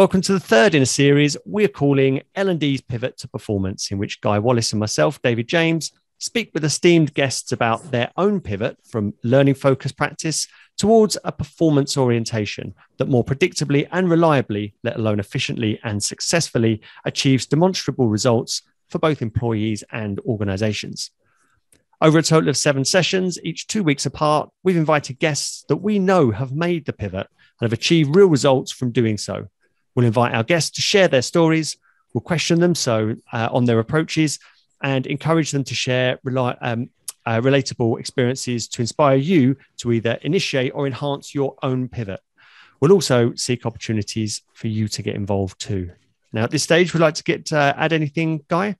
Welcome to the third in a series we're calling L&D's Pivot to Performance, in which Guy Wallace and myself, David James, speak with esteemed guests about their own pivot from learning focused practice towards a performance orientation that more predictably and reliably, let alone efficiently and successfully, achieves demonstrable results for both employees and organizations. Over a total of seven sessions, each two weeks apart, we've invited guests that we know have made the pivot and have achieved real results from doing so We'll invite our guests to share their stories. We'll question them so uh, on their approaches and encourage them to share rely, um, uh, relatable experiences to inspire you to either initiate or enhance your own pivot. We'll also seek opportunities for you to get involved too. Now, at this stage, we'd like to get uh, add anything, Guy.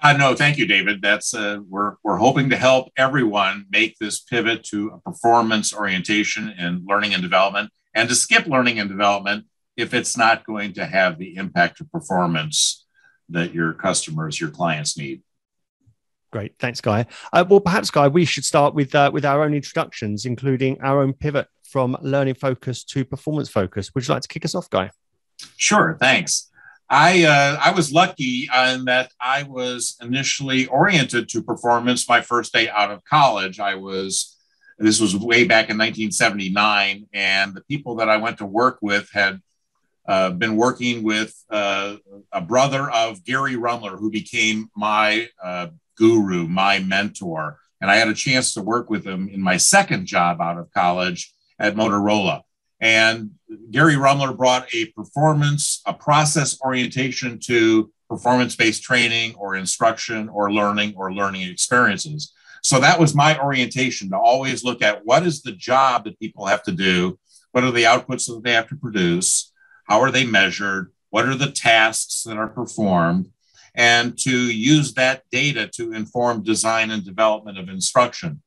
Uh, no, thank you, David. That's uh, we're we're hoping to help everyone make this pivot to a performance orientation in learning and development, and to skip learning and development if it's not going to have the impact of performance that your customers, your clients need. Great, thanks, Guy. Uh, well, perhaps, Guy, we should start with uh, with our own introductions, including our own pivot from learning focus to performance focus. Would you like to kick us off, Guy? Sure, thanks. I uh, I was lucky in that I was initially oriented to performance my first day out of college. I was this was way back in 1979, and the people that I went to work with had uh, been working with uh, a brother of Geary Rummler, who became my uh, guru, my mentor. And I had a chance to work with him in my second job out of college at Motorola. And Geary Rummler brought a performance, a process orientation to performance based training or instruction or learning or learning experiences. So that was my orientation to always look at what is the job that people have to do? What are the outputs that they have to produce? How are they measured? What are the tasks that are performed? And to use that data to inform design and development of instruction.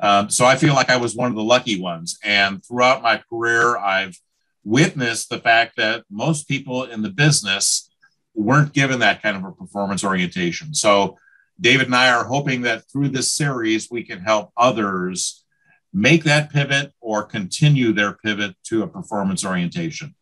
Um, so I feel like I was one of the lucky ones. And throughout my career, I've witnessed the fact that most people in the business weren't given that kind of a performance orientation. So David and I are hoping that through this series, we can help others make that pivot or continue their pivot to a performance orientation.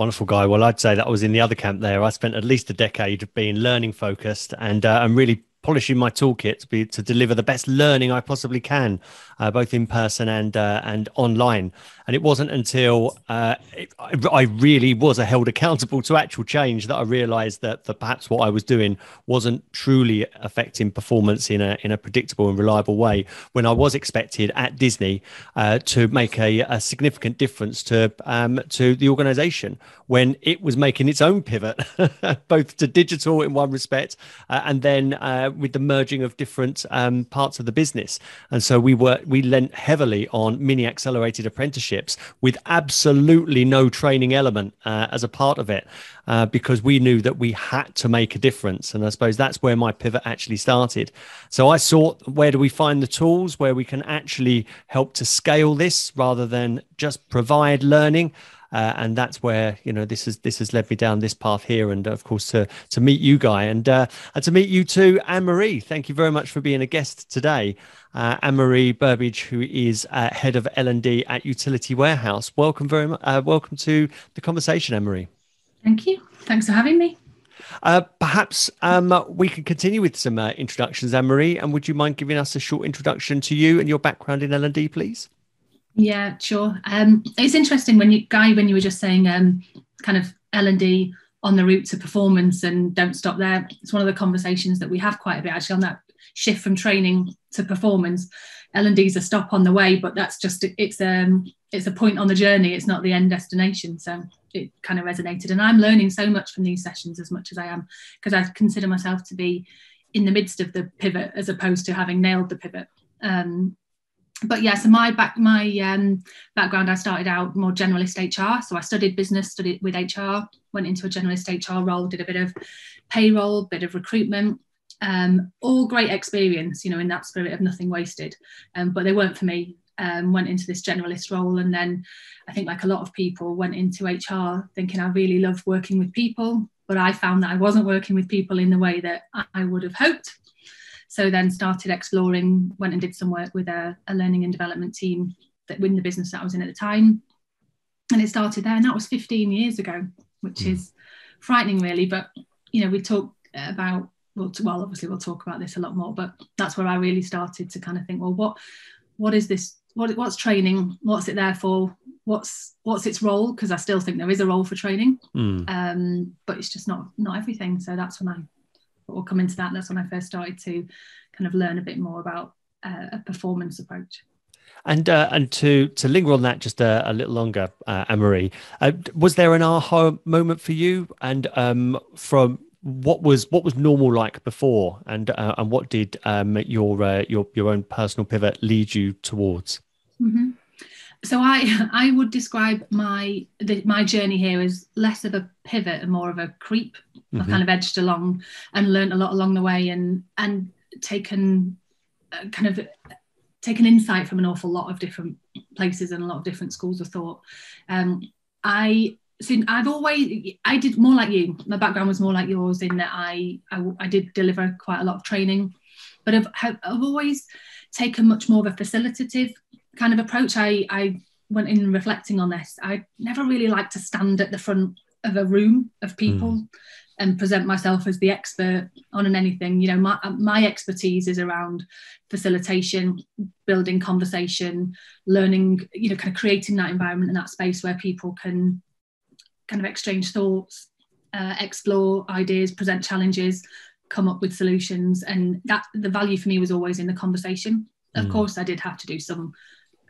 Wonderful guy. Well, I'd say that was in the other camp there. I spent at least a decade of being learning focused and uh, and really polishing my toolkit to be to deliver the best learning I possibly can, uh, both in person and uh, and online. And it wasn't until uh, it, I really was held accountable to actual change that I realised that, that perhaps what I was doing wasn't truly affecting performance in a in a predictable and reliable way. When I was expected at Disney uh, to make a, a, significant difference to um, to the organisation, when it was making its own pivot, both to digital in one respect, uh, and then uh, with the merging of different um, parts of the business. And so we were we lent heavily on mini accelerated apprenticeship with absolutely no training element uh, as a part of it uh, because we knew that we had to make a difference. And I suppose that's where my pivot actually started. So I sought where do we find the tools where we can actually help to scale this rather than just provide learning. Uh, and that's where you know this has this has led me down this path here, and of course to to meet you, Guy, and uh, and to meet you too, Anne Marie. Thank you very much for being a guest today, uh, Anne Marie Burbidge, who is uh, head of L and D at Utility Warehouse. Welcome very much. Uh, welcome to the conversation, Anne Marie. Thank you. Thanks for having me. Uh, perhaps um, we can continue with some uh, introductions, Anne Marie. And would you mind giving us a short introduction to you and your background in L and D, please? Yeah, sure. Um, it's interesting when you, Guy, when you were just saying um, kind of L and D on the route to performance and don't stop there. It's one of the conversations that we have quite a bit actually on that shift from training to performance. L and D is a stop on the way, but that's just it's um it's a point on the journey. It's not the end destination. So it kind of resonated, and I'm learning so much from these sessions as much as I am because I consider myself to be in the midst of the pivot as opposed to having nailed the pivot. Um, but yeah, so my back my um, background, I started out more generalist HR. So I studied business, studied with HR, went into a generalist HR role, did a bit of payroll, bit of recruitment, um, all great experience, you know, in that spirit of nothing wasted. Um, but they weren't for me. Um, went into this generalist role, and then I think, like a lot of people, went into HR thinking I really love working with people, but I found that I wasn't working with people in the way that I would have hoped. So then started exploring, went and did some work with a, a learning and development team that in the business that I was in at the time. and it started there and that was 15 years ago which mm. is frightening really but you know we talked about well, well obviously we'll talk about this a lot more but that's where i really started to kind of think well what what is this what what's training? What's it there for? What's what's its role? Because i still think there is a role for training. Mm. um, but it's just not not everything. So that's when i we'll come into that that's when i first started to kind of learn a bit more about uh, a performance approach. And uh, and to to linger on that just a, a little longer, uh, Anne Marie, uh, was there an aha moment for you? And um, from what was what was normal like before, and uh, and what did um, your uh, your your own personal pivot lead you towards? Mm-hmm. So I I would describe my the, my journey here as less of a pivot and more of a creep. Mm-hmm. I've kind of edged along and learned a lot along the way, and and taken uh, kind of taken insight from an awful lot of different places and a lot of different schools of thought. Um, I so I've always I did more like you. My background was more like yours in that I I, I did deliver quite a lot of training, but I've I've always taken much more of a facilitative kind of approach. I I went in reflecting on this. I never really like to stand at the front of a room of people. Mm and present myself as the expert on an anything. You know, my my expertise is around facilitation, building conversation, learning. You know, kind of creating that environment and that space where people can kind of exchange thoughts, uh, explore ideas, present challenges, come up with solutions, and that the value for me was always in the conversation. Of mm. course, I did have to do some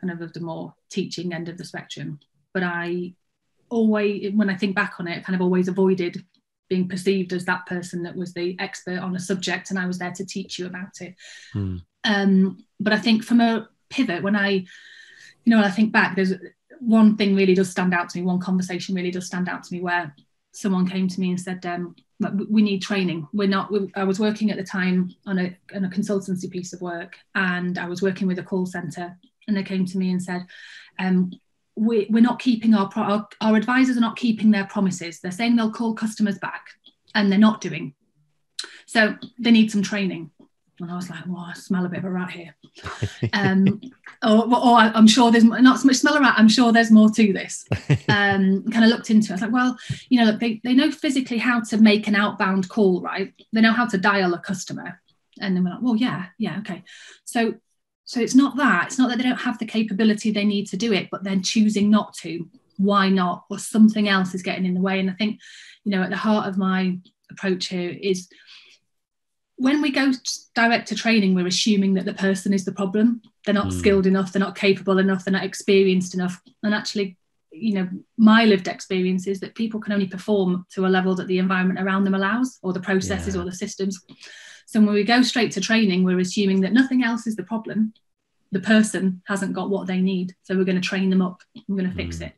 kind of of the more teaching end of the spectrum, but I always when I think back on it, kind of always avoided being perceived as that person that was the expert on a subject and I was there to teach you about it. Mm. Um, but I think from a pivot, when I, you know, when I think back, there's one thing really does stand out to me, one conversation really does stand out to me where someone came to me and said, um, we need training. We're not, we, I was working at the time on a, on a consultancy piece of work and I was working with a call center and they came to me and said, um, we, we're not keeping our, our, our advisors are not keeping their promises. They're saying they'll call customers back, and they're not doing. So they need some training. And I was like, well, I smell a bit of a rat here. Um, or, or, I'm sure there's not so much smell a rat. I'm sure there's more to this. Um, kind of looked into it. I was like, well, you know, look, they, they know physically how to make an outbound call, right? They know how to dial a customer. And then we're like, well, yeah, yeah, okay. So so it's not that. It's not that they don't have the capability they need to do it, but then choosing not to. Why not? Or something else is getting in the way. And I think, you know, at the heart of my approach here is when we go direct to training, we're assuming that the person is the problem. They're not mm. skilled enough, they're not capable enough, they're not experienced enough. And actually, you know, my lived experience is that people can only perform to a level that the environment around them allows, or the processes yeah. or the systems. So when we go straight to training, we're assuming that nothing else is the problem. The person hasn't got what they need. So we're going to train them up. We're going to fix mm. it.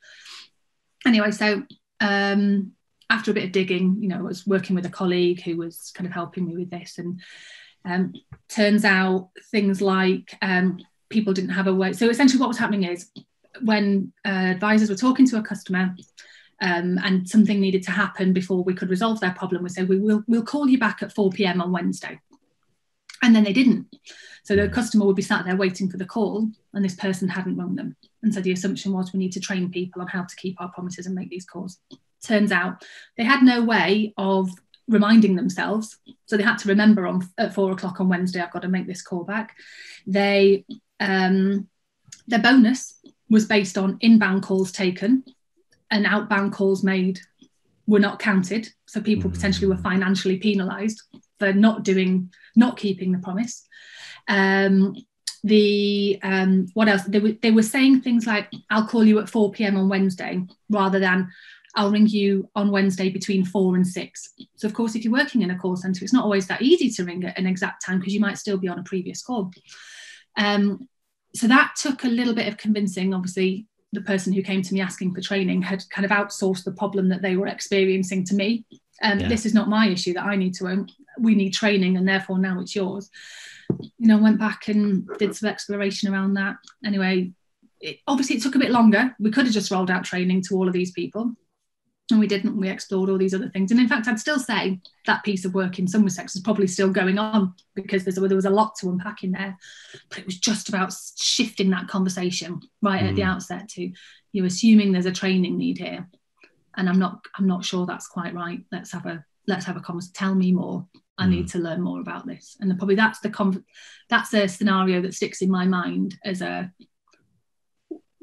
Anyway, so um, after a bit of digging, you know, I was working with a colleague who was kind of helping me with this. And um, turns out things like um, people didn't have a way. So essentially, what was happening is when uh, advisors were talking to a customer, um, and something needed to happen before we could resolve their problem, we said we will we'll call you back at 4 p.m. on Wednesday. And then they didn't. So the customer would be sat there waiting for the call, and this person hadn't rung them. And so the assumption was we need to train people on how to keep our promises and make these calls. Turns out they had no way of reminding themselves. So they had to remember on at four o'clock on Wednesday, I've got to make this call back. They um, their bonus was based on inbound calls taken and outbound calls made were not counted. So people mm. potentially were financially penalised for not doing, not keeping the promise. Um, the um, what else? They were they were saying things like, "I'll call you at 4 p.m. on Wednesday," rather than I'll ring you on Wednesday between four and six. So, of course, if you're working in a call center, it's not always that easy to ring at an exact time because you might still be on a previous call. Um, so, that took a little bit of convincing. Obviously, the person who came to me asking for training had kind of outsourced the problem that they were experiencing to me. Um, yeah. This is not my issue that I need to own. We need training, and therefore now it's yours. You know, went back and did some exploration around that. Anyway, it, obviously it took a bit longer. We could have just rolled out training to all of these people. And we didn't. We explored all these other things. And in fact, I'd still say that piece of work in some respects is probably still going on because there was a lot to unpack in there. But it was just about shifting that conversation right mm. at the mm. outset to you're assuming there's a training need here. And I'm not I'm not sure that's quite right. Let's have a let's have a conversation. Tell me more. I mm. need to learn more about this. And probably that's the con- that's a scenario that sticks in my mind as a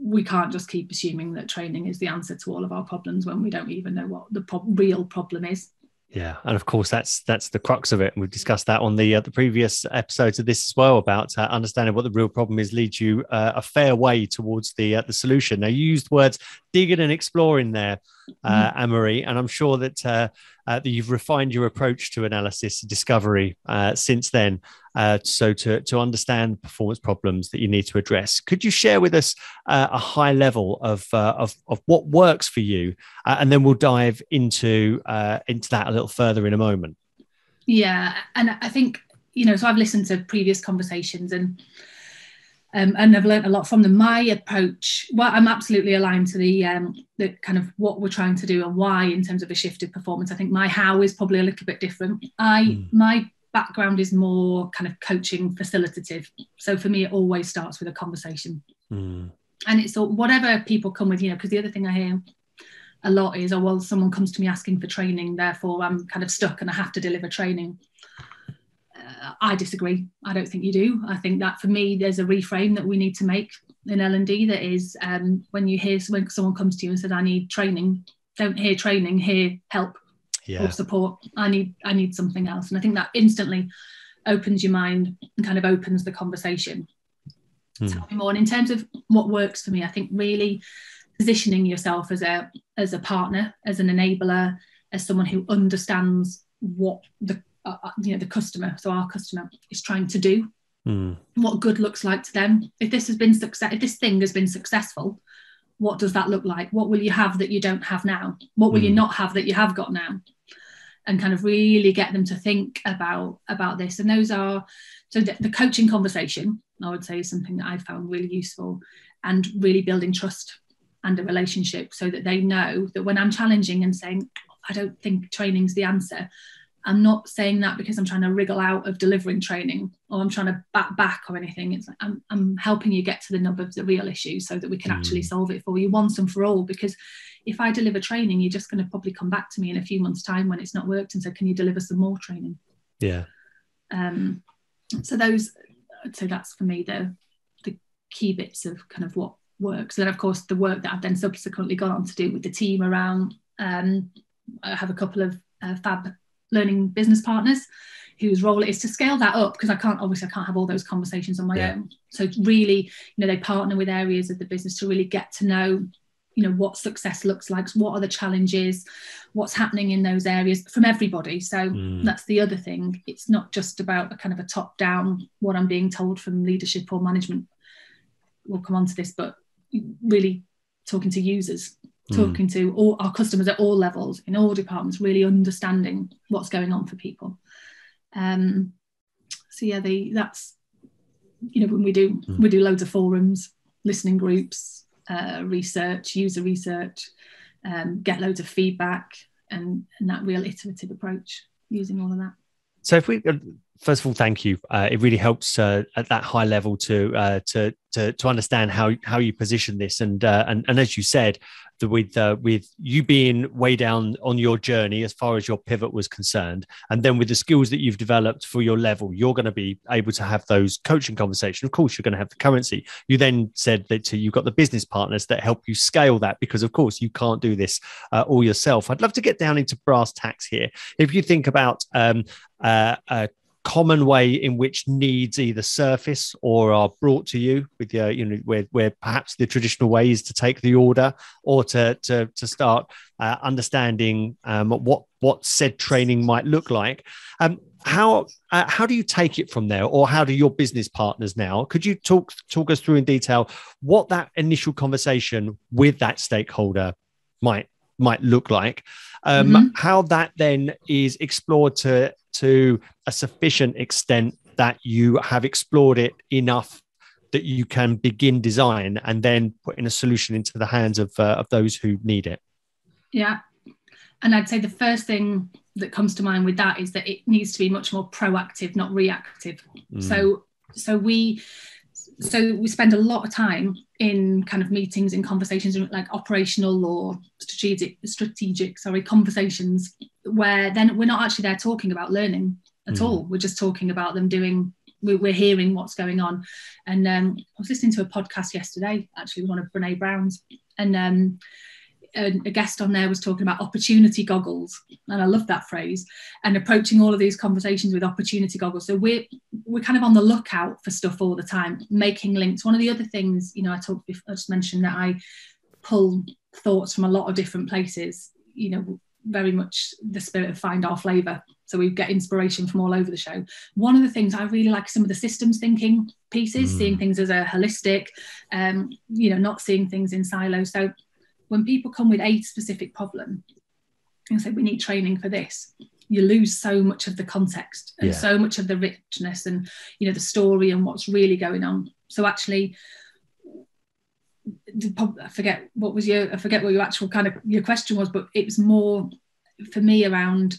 we can't just keep assuming that training is the answer to all of our problems when we don't even know what the pro- real problem is. Yeah, and of course that's that's the crux of it. And we've discussed that on the uh, the previous episodes of this as well about uh, understanding what the real problem is leads you uh, a fair way towards the uh, the solution. Now you used words digging and exploring there, uh, mm. Marie, and I'm sure that uh, that you've refined your approach to analysis discovery uh, since then. Uh, so to, to understand performance problems that you need to address, could you share with us uh, a high level of, uh, of, of what works for you? And then we'll dive into, into that a little further in a moment. Yeah. And I think, you know, so I've listened to previous conversations and um, and I've learned a lot from them. My approach, well, I'm absolutely aligned to the um, the kind of what we're trying to do and why in terms of a shifted performance. I think my how is probably a little bit different. I mm. my background is more kind of coaching facilitative. So for me, it always starts with a conversation. Mm. And it's all, whatever people come with, you know, because the other thing I hear a lot is, oh, well, someone comes to me asking for training, therefore I'm kind of stuck and I have to deliver training. I disagree. I don't think you do. I think that for me, there's a reframe that we need to make in L and D. That is, um, when you hear when someone comes to you and says, "I need training," don't hear training, hear help yeah. or support. I need I need something else, and I think that instantly opens your mind and kind of opens the conversation. Hmm. Tell me more. And in terms of what works for me, I think really positioning yourself as a as a partner, as an enabler, as someone who understands what the uh, uh, you know the customer so our customer is trying to do mm. what good looks like to them if this has been success if this thing has been successful what does that look like what will you have that you don't have now what will mm. you hmm. not have that you have got now and kind of really get them to think about about this and those are so the, the coaching conversation i would say is something that i found really useful and really building trust and a relationship so that they know that when i'm challenging and saying i don't think training's the answer I'm not saying that because I'm trying to wriggle out of delivering training or I'm trying to back back or anything. It's like I'm, I'm helping you get to the nub of the real issue so that we can mm. actually solve it for you once and for all. Because if I deliver training, you're just going to probably come back to me in a few months' time when it's not worked and say, Can you deliver some more training? Yeah. Um, so those, I'd that's for me the the key bits of kind of what works. Then of course the work that I've then subsequently gone on to do with the team around. Um, I have a couple of uh, fab learning business partners whose role it is to scale that up because I can't obviously I can't have all those conversations on my yeah. own. So really, you know, they partner with areas of the business to really get to know, you know, what success looks like, what are the challenges, what's happening in those areas from everybody. So mm. that's the other thing. It's not just about a kind of a top down what I'm being told from leadership or management. We'll come on to this, but really talking to users talking mm. to all our customers at all levels in all departments really understanding what's going on for people um so yeah the that's you know when we do mm. we do loads of forums listening groups uh, research user research um, get loads of feedback and and that real iterative approach using all of that so if we uh, first of all, thank you. Uh, it really helps uh, at that high level to uh, to to to understand how how you position this, and uh, and and as you said, the, with uh, with you being way down on your journey as far as your pivot was concerned, and then with the skills that you've developed for your level, you're going to be able to have those coaching conversations. Of course, you're going to have the currency. You then said that you've got the business partners that help you scale that because, of course, you can't do this uh, all yourself. I'd love to get down into brass tacks here. If you think about um, uh, common way in which needs either surface or are brought to you with your you know where, where perhaps the traditional way is to take the order or to to, to start uh, understanding um, what what said training might look like. Um, how uh, how do you take it from there or how do your business partners now? Could you talk talk us through in detail what that initial conversation with that stakeholder might might look like? Um, mm-hmm. how that then is explored to to a sufficient extent that you have explored it enough that you can begin design and then putting a solution into the hands of uh, of those who need it yeah and I'd say the first thing that comes to mind with that is that it needs to be much more proactive, not reactive. Mm. So so we so we spend a lot of time in kind of meetings and conversations like operational or strategic strategic sorry conversations where then we're not actually there talking about learning at mm. all we're just talking about them doing we're hearing what's going on and um, i was listening to a podcast yesterday actually one of brene brown's and um, a, a, guest on there was talking about opportunity goggles, and I love that phrase. And approaching all of these conversations with opportunity goggles. So we're we're kind of on the lookout for stuff all the time, making links. One of the other things, you know, I talked, before, I just mentioned that I pull thoughts from a lot of different places. You know, very much the spirit of find our flavor. So we get inspiration from all over the show. One of the things I really like some of the systems thinking pieces, mm. seeing things as a holistic, um, you know, not seeing things in silos. So when people come with a specific problem and say we need training for this you lose so much of the context and yeah. so much of the richness and you know the story and what's really going on so actually I forget what was your I forget what your actual kind of your question was but it was more for me around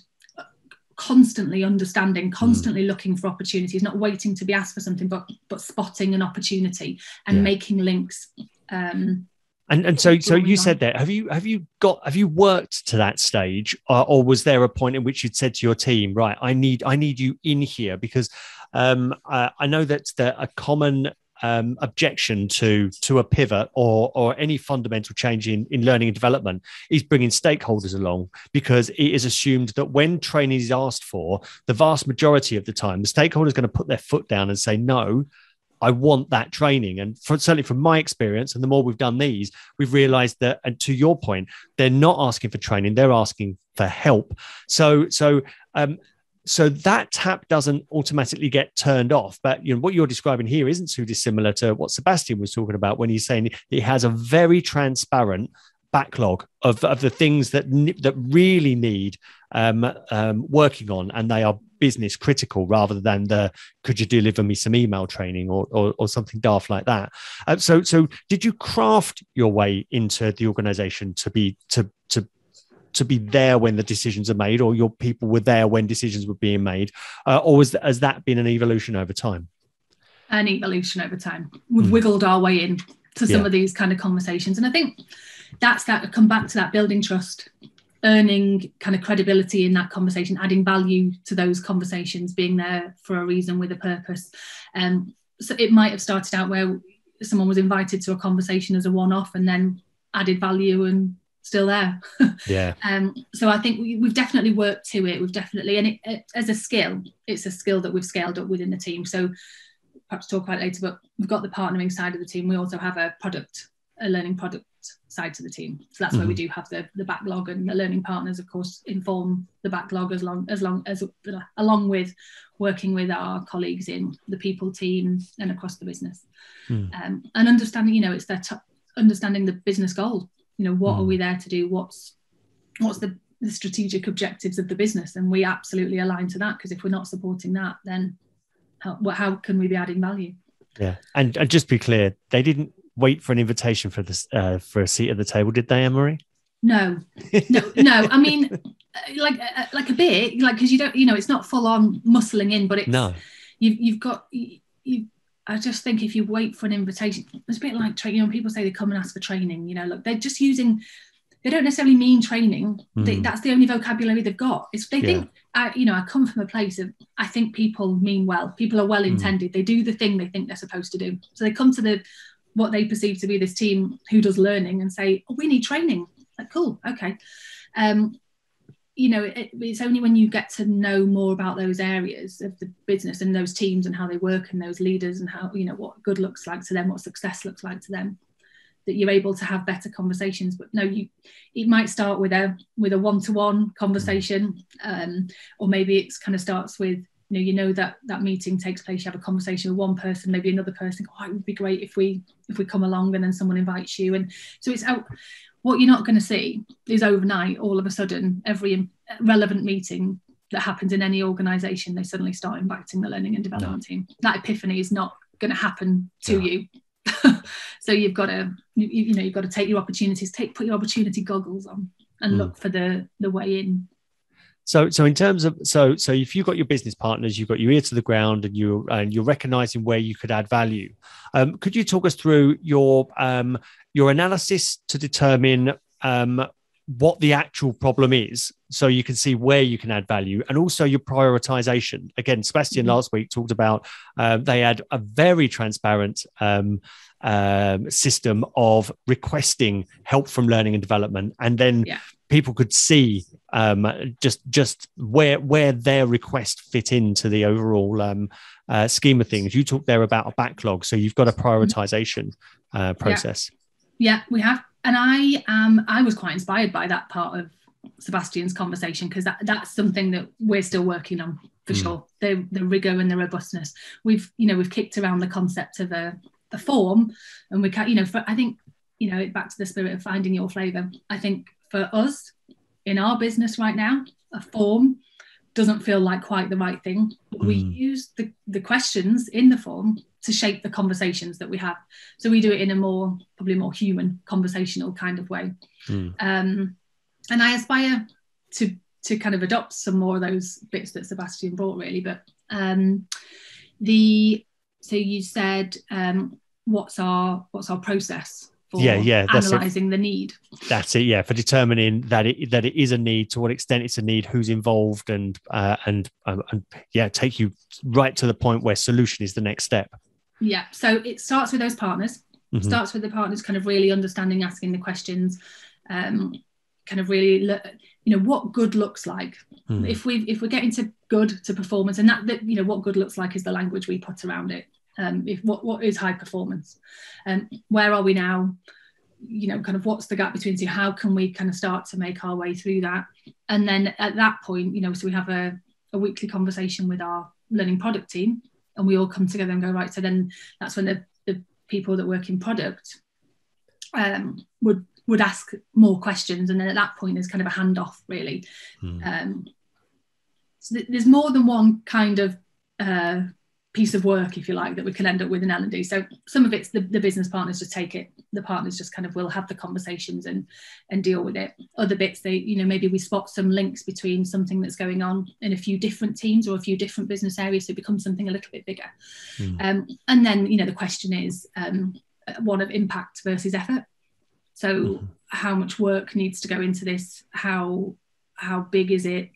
constantly understanding hmm. constantly mm. looking for opportunities not waiting to be asked for something but but spotting an opportunity and yeah. making links um and and so so you said that have you have you got have you worked to that stage, uh, or was there a point in which you'd said to your team, right, I need I need you in here because um, I, I know that's the, a common um, objection to to a pivot or or any fundamental change in, in learning and development is bringing stakeholders along because it is assumed that when training is asked for, the vast majority of the time, the stakeholder is going to put their foot down and say no I want that training. And for, certainly from my experience, and the more we've done these, we've realized that, and to your point, they're not asking for training, they're asking for help. So, so, um, so that tap doesn't automatically get turned off. But you know what you're describing here isn't too dissimilar to what Sebastian was talking about when he's saying he has a very transparent backlog of, of the things that that really need um, um, working on, and they are business critical rather than the could you deliver me some email training or or, or something daft like that. Uh, so so did you craft your way into the organisation to be to to be there when the decisions are made, or your people were there when decisions were being made, uh, or was has that been an evolution over time? An evolution over time. We've mm. wiggled our way in to some yeah. of these kind of conversations, and I think that's that. Come back to that building trust earning kind of credibility in that conversation, adding value to those conversations, being there for a reason with a purpose. Um, so it might have started out where someone was invited to a conversation as a one-off and then added value and still there. Yeah. um, so I think we, have definitely worked to it. We've definitely, and it, it, as a skill, it's a skill that we've scaled up within the team. So perhaps talk about later, but we've got the partnering side of the team. We also have a product, a learning product side to the team. So that's mm-hmm. why we do have the, the backlog and the learning partners, of course, inform the backlog as long as long as along with working with our colleagues in the people team and across the business. Mm. Um, and understanding, you know, it's that t- understanding the business goal. You know, what mm. are we there to do? What's what's the, the strategic objectives of the business? And we absolutely align to that because if we're not supporting that, then how, how can we be adding value? Yeah, and, and just be clear, they didn't wait for an invitation for this uh, for a seat at the table, did they, Anne Marie? No, no, no. I mean, uh, like uh, like a bit, like because you don't, you know, it's not full on muscling in, but it's no. You've you've got you, you. I just think if you wait for an invitation, it's a bit like training. You know, people say they come and ask for training. You know, look, they're just using. They don't necessarily mean training. Mm. They, that's the only vocabulary they've got. It's they yeah. think. I, you know, I come from a place of I think people mean well. People are well hmm. intended. Mm. They do the thing they think they're supposed to do. So they come to the what they perceive to be this team who does learning and say, oh, we need training. Like, cool, okay. Um, you know, it, it's only when you get to know more about those areas of the business and those teams and how they work and those leaders and how, you know, what good looks like to them, what success looks like to them, that you're able to have better conversations. But no, you it might start with a with a one-to-one conversation, um, or maybe it's kind of starts with you know you know that that meeting takes place you have a conversation with one person maybe another person oh it would be great if we if we come along and then someone invites you and so it's out what you're not going to see is overnight all of a sudden every relevant meeting that happens in any organization they suddenly start inviting the learning and development no. team that epiphany is not going to happen to no. you so you've got to you, you know you've got to take your opportunities take put your opportunity goggles on and mm. look for the the way in. So, so in terms of so so if you've got your business partners, you've got your ear to the ground, and you and you're recognizing where you could add value. Um, could you talk us through your um, your analysis to determine um, what the actual problem is, so you can see where you can add value, and also your prioritization. Again, Sebastian mm-hmm. last week talked about uh, they had a very transparent um, um, system of requesting help from learning and development, and then yeah people could see um, just just where where their request fit into the overall um, uh, scheme of things. You talked there about a backlog, so you've got a prioritization uh, process. Yeah. yeah, we have, and I um I was quite inspired by that part of Sebastian's conversation because that, that's something that we're still working on for mm. sure. The the rigor and the robustness. We've you know we've kicked around the concept of a, a form, and we can you know for, I think you know back to the spirit of finding your flavor. I think for us in our business right now, a form doesn't feel like quite the right thing. Mm. We use the, the questions in the form to shape the conversations that we have. So we do it in a more, probably more human, conversational kind of way. Mm. Um, and I aspire to to kind of adopt some more of those bits that Sebastian brought, really. But um, the so you said um, what's our what's our process yeah yeah that's analyzing it. the need that's it yeah for determining that it that it is a need to what extent it's a need who's involved and uh, and um, and yeah take you right to the point where solution is the next step yeah so it starts with those partners mm-hmm. starts with the partners kind of really understanding asking the questions um, kind of really look, you know what good looks like mm. if we if we're getting to good to performance and that, that you know what good looks like is the language we put around it um, if what what is high performance? Um, where are we now? You know kind of what's the gap between two? How can we kind of start to make our way through that? And then at that point you know so we have a, a weekly conversation with our learning product team and we all come together and go right so then that's when the, the people that work in product um, would would ask more questions. And then at that point there's kind of a handoff really. Mm. um, so th- there's more than one kind of uh, piece of work, if you like, that we can end up with in L&D. So some of it's the, the business partners just take it. The partners just kind of will have the conversations and and deal with it. Other bits, they, you know, maybe we spot some links between something that's going on in a few different teams or a few different business areas, so it becomes something a little bit bigger. Mm. Um, and then, you know, the question is um, one of impact versus effort. So mm. how much work needs to go into this? How how big is it?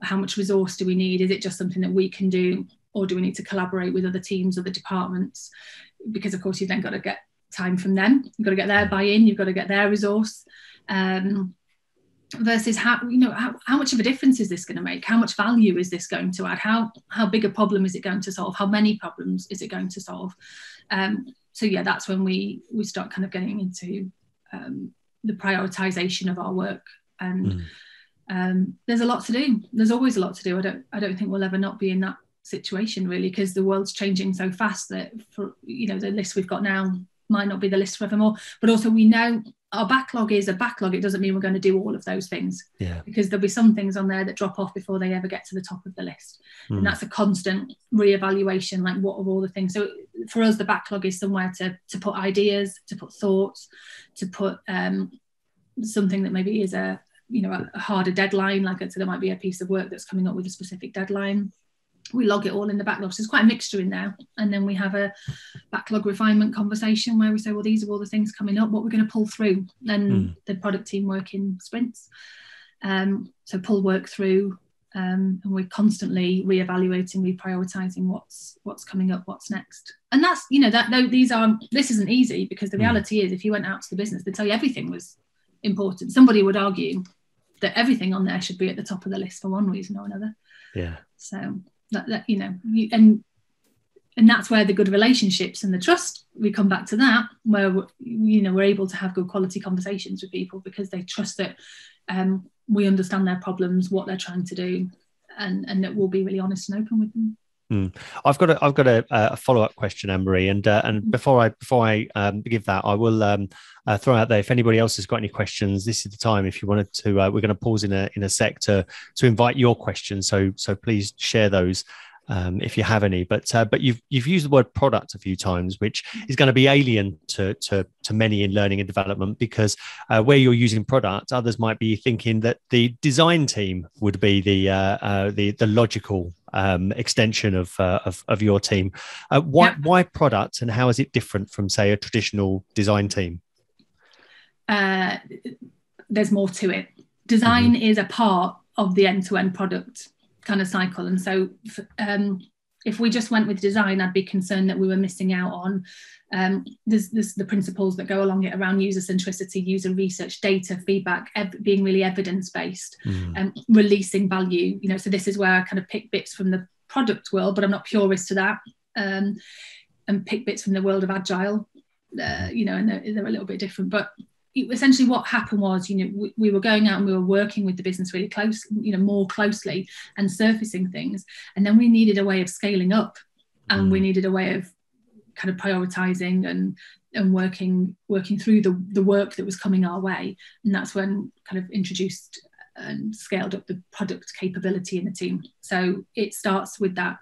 How much resource do we need? Is it just something that we can do or do we need to collaborate with other teams, other departments? Because of course you've then got to get time from them. You've got to get their buy-in. You've got to get their resource. Um, versus how you know how, how much of a difference is this going to make how much value is this going to add how how big a problem is it going to solve how many problems is it going to solve um, so yeah that's when we we start kind of getting into um, the prioritization of our work and mm. um, there's a lot to do there's always a lot to do i don't i don't think we'll ever not be in that situation really because the world's changing so fast that for you know the list we've got now might not be the list forevermore. But also we know our backlog is a backlog. It doesn't mean we're going to do all of those things yeah. because there'll be some things on there that drop off before they ever get to the top of the list. Mm. and hmm. that's a constant re-evaluation like what are all the things. So for us the backlog is somewhere to to put ideas to put thoughts to put um something that maybe is a you know a, harder deadline. Like so there might be a piece of work that's coming up with a specific deadline we log it all in the backlog. So it's quite a mixture in there. And then we have a backlog refinement conversation where we say, well, these are all the things coming up, what we're going to pull through. Then mm. the product team work in sprints. Um, so pull work through um, and we're constantly re-evaluating, reprioritizing what's what's coming up, what's next. And that's, you know, that though these are this isn't easy because the mm. reality is if you went out to the business, they'd tell you everything was important. Somebody would argue that everything on there should be at the top of the list for one reason or another. Yeah. So that, that you know you, and and that's where the good relationships and the trust we come back to that where you know we're able to have good quality conversations with people because they trust that um, we understand their problems what they're trying to do and and that we'll be really honest and open with them Mm. I've got a I've got a, a follow up question, Anne Marie, and uh, and mm. before I before I um, give that, I will um, uh, throw out there if anybody else has got any questions. This is the time if you wanted to. Uh, we're going to pause in a in a sec to to invite your questions. So so please share those. Um, if you have any. But uh, but you've you've used the word product a few times, which is going to be alien to to, to many in learning and development because uh, where you're using product, others might be thinking that the design team would be the uh, uh the the logical um, extension of, uh, of, of your team. Uh, why yeah. why product, and how is it different from say a traditional design team? there's more to it. Design mm-hmm. is a part of the end to end product kind of cycle. And so, um, if we just went with design, I'd be concerned that we were missing out on um, there's, there's, the principles that go along it around user centricity, user research, data, feedback, ev- being really evidence based, mm. and releasing value. You know, so this is where I kind of pick bits from the product world, but I'm not purist to that, um, and pick bits from the world of agile. Uh, you know, and they're, they're a little bit different, but essentially what happened was you know we, we, were going out and we were working with the business really close you know more closely and surfacing things. And then we needed a way of scaling up and mm. we needed a way of kind of prioritizing and and working working through the the work that was coming our way. And that's when kind of introduced and scaled up the product capability in the team. So it starts with that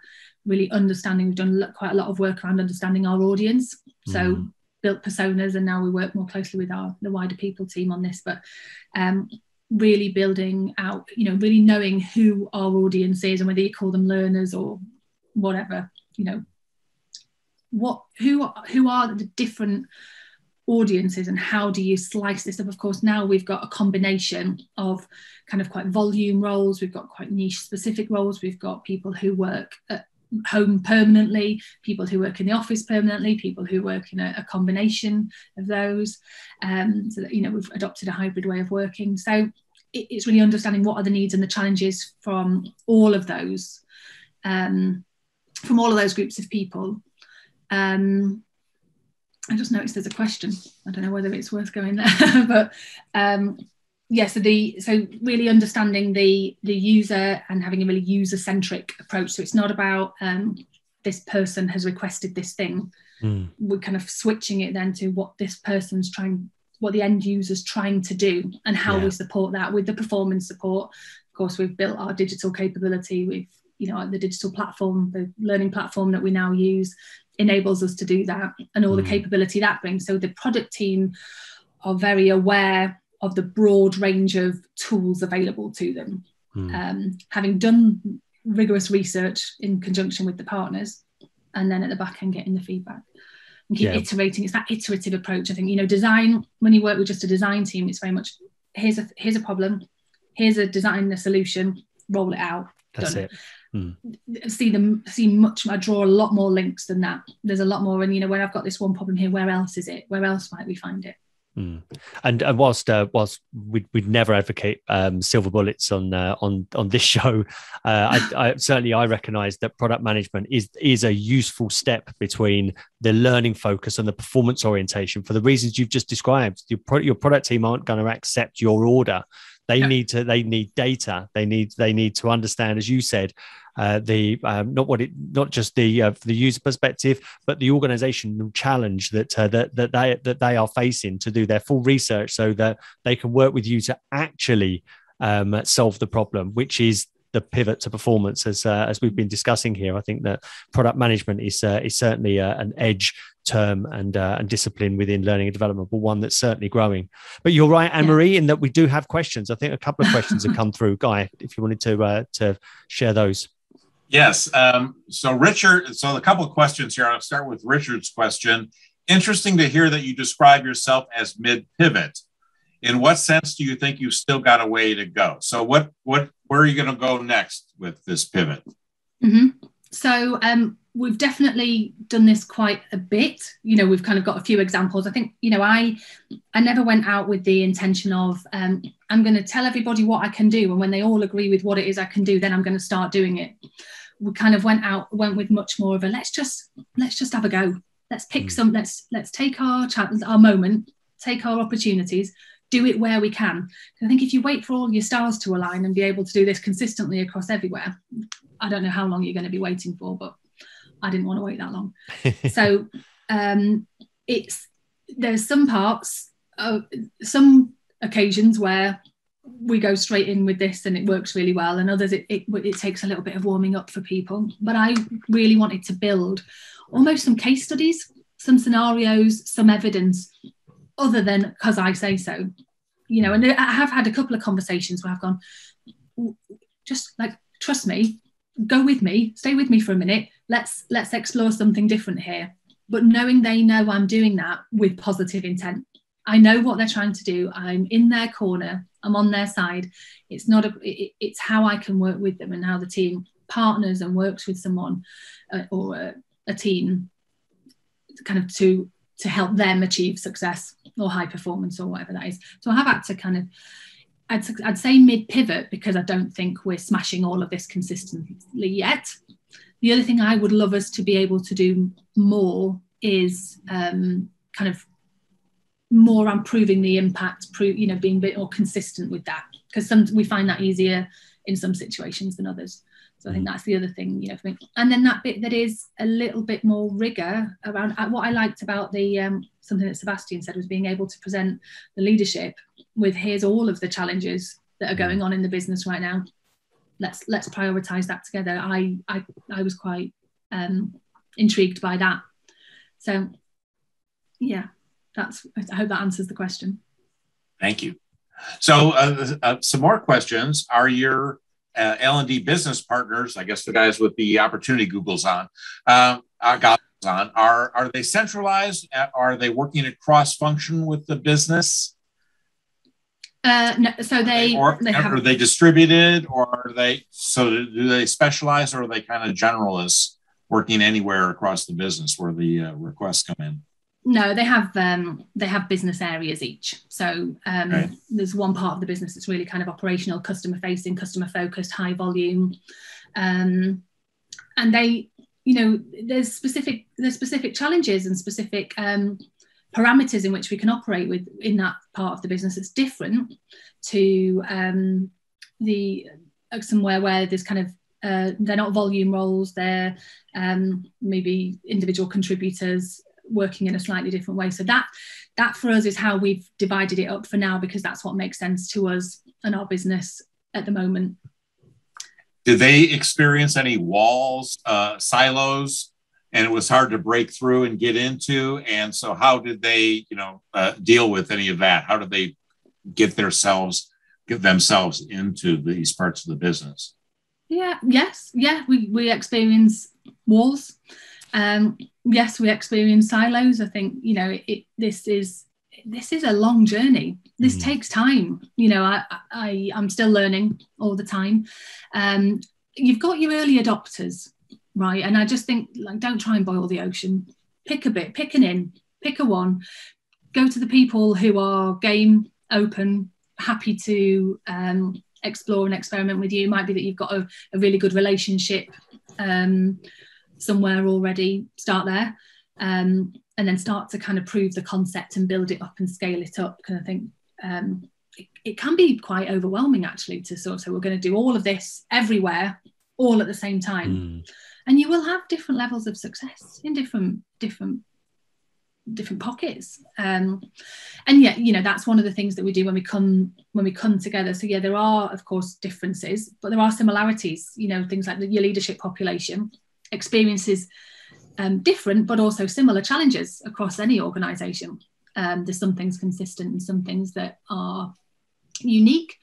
really understanding. We've done quite a lot of work around understanding our audience. So mm built personas and now we work more closely with our the wider people team on this but um, really building out you know really knowing who our audience is and whether you call them learners or whatever you know. What who who are the different audiences and how do you slice this up? Of course now we've got a combination of kind of quite volume roles we've got quite niche specific roles we've got people who work at home permanently, people who work in the office permanently, people who work in a, a combination of those. Um, so that you know we've adopted a hybrid way of working. So it, it's really understanding what are the needs and the challenges from all of those, um, from all of those groups of people. Um, I just noticed there's a question. I don't know whether it's worth going there, but um, yeah so the so really understanding the the user and having a really user centric approach so it's not about um, this person has requested this thing mm. we're kind of switching it then to what this person's trying what the end user's trying to do and how yeah. we support that with the performance support of course we've built our digital capability with you know the digital platform the learning platform that we now use enables us to do that and all mm. the hmm. capability that brings so the product team are very aware of the broad range of tools available to them. Mm. Um, having done rigorous research in conjunction with the partners, and then at the back end getting the feedback and keep yeah. iterating. It's that iterative approach. I think you know, design when you work with just a design team, it's very much here's a here's a problem, here's a design, a solution, roll it out. That's done. it. Mm. see them see much i draw a lot more links than that there's a lot more and you know where i've got this one problem here where else is it where else might we find it Mm. And, and whilst uh, whilst we'd, we'd never advocate um, silver bullets on uh, on on this show, uh, I, I, certainly I recognise that product management is is a useful step between the learning focus and the performance orientation for the reasons you've just described. Your, pro- your product team aren't going to accept your order they yeah. need to they need data they need they need to understand as you said uh, the um, not what it not just the uh, the user perspective but the organizational challenge that uh, that that they that they are facing to do their full research so that they can work with you to actually um, solve the problem which is the pivot to performance as uh, as we've been discussing here. I think that product management is uh, is certainly uh, an edge term and uh, and discipline within learning and development, but one that's certainly growing. But you're right, Anne Marie, in that we do have questions. I think a couple of questions have come through. Guy, if you wanted to uh, to share those. Yes. Um, so Richard, so a couple of questions here. I'll start with Richard's question. Interesting to hear that you describe yourself as mid pivot in what sense do you think you've still got a way to go? So what what where are you going to go next with this pivot? Mm-hmm. So um, we've definitely done this quite a bit. You know, we've kind of got a few examples. I think you know, I I never went out with the intention of um, I'm going to tell everybody what I can do, and when they all agree with what it is I can do, then I'm going to start doing it. We kind of went out went with much more of a let's just let's just have a go. Let's pick mm. some. Let's let's take our chance, our moment, take our opportunities, do it where we can. I think if you wait for all your stars to align and be able to do this consistently across everywhere, I don't know how long you're going to be waiting for, but I didn't want to wait that long. so um, it's there's some parts, of, some occasions where we go straight in with this and it works really well and others it, it, it takes a little bit of warming up for people but i really wanted to build almost some case studies some scenarios some evidence other than because i say so you know and i have had a couple of conversations where i've gone just like trust me go with me stay with me for a minute let's let's explore something different here but knowing they know i'm doing that with positive intent I know what they're trying to do. I'm in their corner. I'm on their side. It's not a. It, it's how I can work with them and how the team partners and works with someone uh, or a, a team, kind of to to help them achieve success or high performance or whatever that is. So I have had to kind of. I'd, I'd say mid pivot because I don't think we're smashing all of this consistently yet. The other thing I would love us to be able to do more is um, kind of more on proving the impact, prove, you know, being a bit more consistent with that. Because some we find that easier in some situations than others. So I think mm. that's the other thing, you know, for me. And then that bit that is a little bit more rigor around uh, what I liked about the um, something that Sebastian said was being able to present the leadership with here's all of the challenges that are mm. going on in the business right now. Let's let's prioritize that together. I I, I was quite um, intrigued by that. So yeah, that's i hope that answers the question thank you so uh, uh, some more questions are your uh, l&d business partners i guess the guys with the opportunity goggles on uh, got on are are they centralized? Uh, are they working at cross function with the business? Uh, no, so they, or, they have, are they distributed or are they so do they specialize or are they kind of generalists working anywhere across the business where the uh, requests come in no, they have um, they have business areas each. So um, right. there's one part of the business that's really kind of operational, customer facing, customer focused, high volume, um, and they, you know, there's specific there's specific challenges and specific um, parameters in which we can operate with in that part of the business. It's different to um, the uh, somewhere where there's kind of uh, they're not volume roles, they're um, maybe individual contributors working in a slightly different way. So that that for us is how we've divided it up for now because that's what makes sense to us and our business at the moment. Did they experience any walls, uh, silos, and it was hard to break through and get into? And so, how did they, you know, uh, deal with any of that? How did they get themselves get themselves into these parts of the business? Yeah. Yes. Yeah. We we experience walls. Um, yes, we experience silos. I think you know it, this is this is a long journey. This mm. takes time. You know, I, I I'm still learning all the time. Um, you've got your early adopters, right? And I just think like don't try and boil the ocean. Pick a bit, pick an in, pick a one. Go to the people who are game, open, happy to um, explore and experiment with you. It might be that you've got a, a really good relationship. Um, somewhere already, start there. Um, and then start to kind of prove the concept and build it up and scale it up. Because I think um, it, it, can be quite overwhelming actually to sort of say, we're going to do all of this everywhere, all at the same time. Mm. And you will have different levels of success in different different different pockets um, and yeah you know that's one of the things that we do when we come when we come together so yeah there are of course differences but there are similarities you know things like the, your leadership population experiences um, different but also similar challenges across any organization. Um, there's some things consistent and some things that are unique.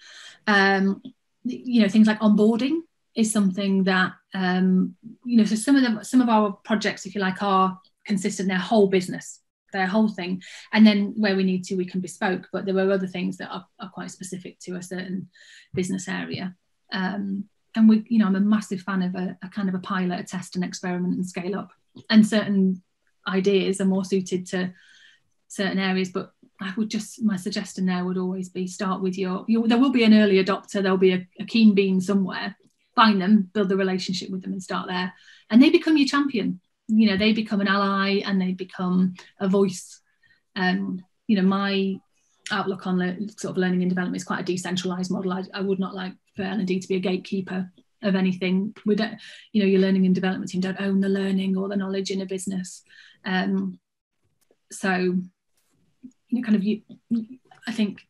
Um, you know, things like onboarding is something that um, you know. So some of them, some of our projects, if you like, are consistent. Their whole business, their whole thing, and then where we need to, we can bespoke. But there are other things that are, are quite specific to a certain business area. Um, and we, you know, I'm a massive fan of a, a kind of a pilot, a test and experiment and scale up. And certain ideas are more suited to certain areas, but I would just my suggestion there would always be start with your, your there will be an early adopter, there'll be a, a, keen bean somewhere. Find them, build the relationship with them, and start there. And they become your champion. You know, they become an ally and they become a voice. Um, you know, my outlook on le- sort of learning and development is quite a decentralized model. I, I would not like for L&D to be a gatekeeper of anything. We don't, you know, your learning and development team don't own the learning or the knowledge in a business. Um, so, you know, kind of you, I think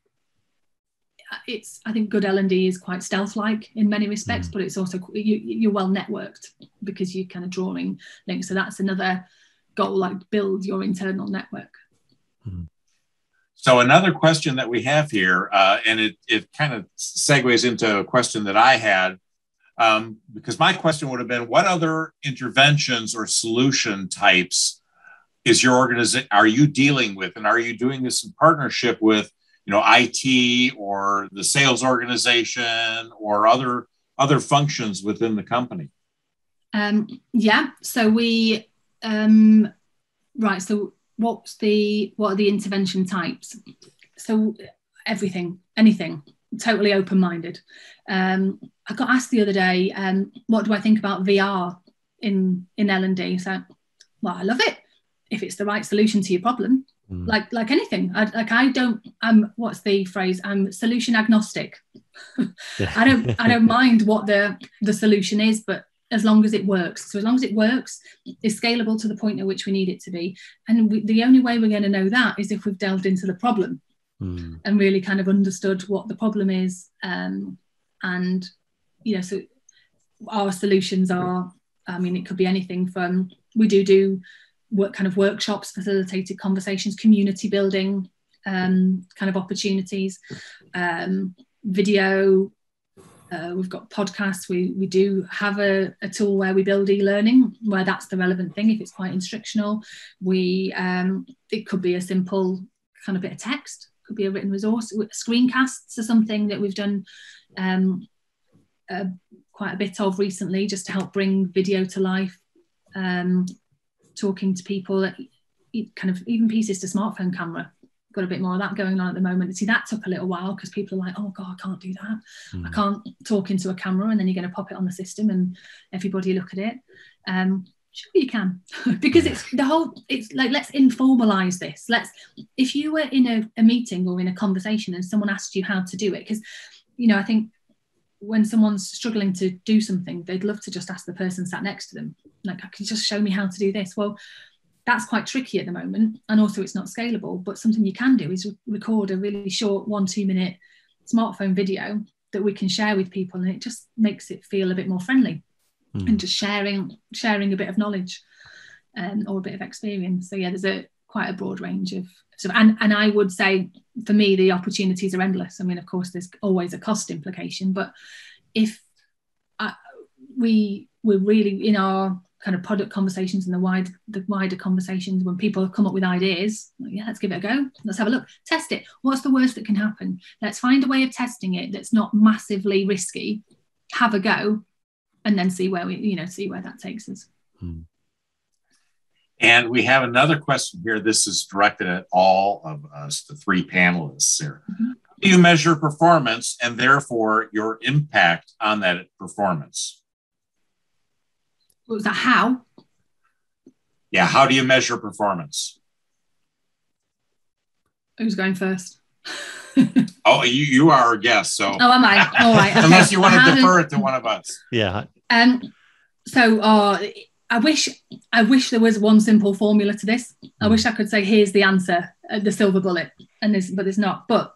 it's I think good L and D is quite stealth-like in many respects, mm. but it's also you, you're well networked because you're kind of drawing links. So that's another goal, like build your internal network. Mm. So another question that we have here, uh, and it it kind of segues into a question that I had, um, because my question would have been, what other interventions or solution types is your organization are you dealing with, and are you doing this in partnership with, you know, IT or the sales organization or other other functions within the company? Um, yeah. So we um, right. So what's the what are the intervention types? So everything, anything, totally open minded. Um, I got asked the other day, um, what do I think about VR in in L and D? So, well, I love it if it's the right solution to your problem. Mm. Like like anything, I, like I don't. I'm what's the phrase? I'm solution agnostic. I don't I don't mind what the the solution is, but as long as it works. So as long as it works, is scalable to the point at which we need it to be. And we, the only way we're going to know that is if we've delved into the problem mm. and really kind of understood what the problem is. Um, and you know, so our solutions are. I mean, it could be anything from we do do work kind of workshops, facilitated conversations, community building um, kind of opportunities, um, video uh, we've got podcasts. We we do have a, a tool where we build e-learning, where that's the relevant thing. If it's quite instructional, we um, it could be a simple kind of bit of text, could be a written resource. Screencasts are something that we've done um, uh, quite a bit of recently, just to help bring video to life. Um, talking to people, kind of even pieces to smartphone camera got a bit more of that going on at the moment. See, that took a little while because people are like, oh God, I can't do that. Mm. I can't talk into a camera and then you're going to pop it on the system and everybody look at it. Um, sure you can because it's the whole it's like let's informalize this let's if you were in a, a meeting or in a conversation and someone asked you how to do it because you know i think when someone's struggling to do something they'd love to just ask the person sat next to them like can you just show me how to do this well that's quite tricky at the moment and also it's not scalable but something you can do is record a really short one two minute smartphone video that we can share with people and it just makes it feel a bit more friendly mm. and just sharing sharing a bit of knowledge um, or a bit of experience so yeah there's a quite a broad range of so and and I would say for me the opportunities are endless I mean of course there's always a cost implication but if I, uh, we we're really in our kind of product conversations and the wide the wider conversations when people come up with ideas yeah let's give it a go. Let's have a look. Test it. What's the worst that can happen? Let's find a way of testing it that's not massively risky. Have a go and then see where we you know see where that takes us. Hmm. and we have another question here. This is directed at all of us the three panelists here. Mm-hmm. do you measure performance and therefore your impact on that performance what was that? How? Yeah. How do you measure performance? Who's going first? oh, you you are our guest, so. Oh, am I? All right. Okay. Unless you want to defer it to one of us. Yeah. Um. So, uh, I wish I wish there was one simple formula to this. I wish I could say here's the answer, uh, the silver bullet, and there's but there's not. But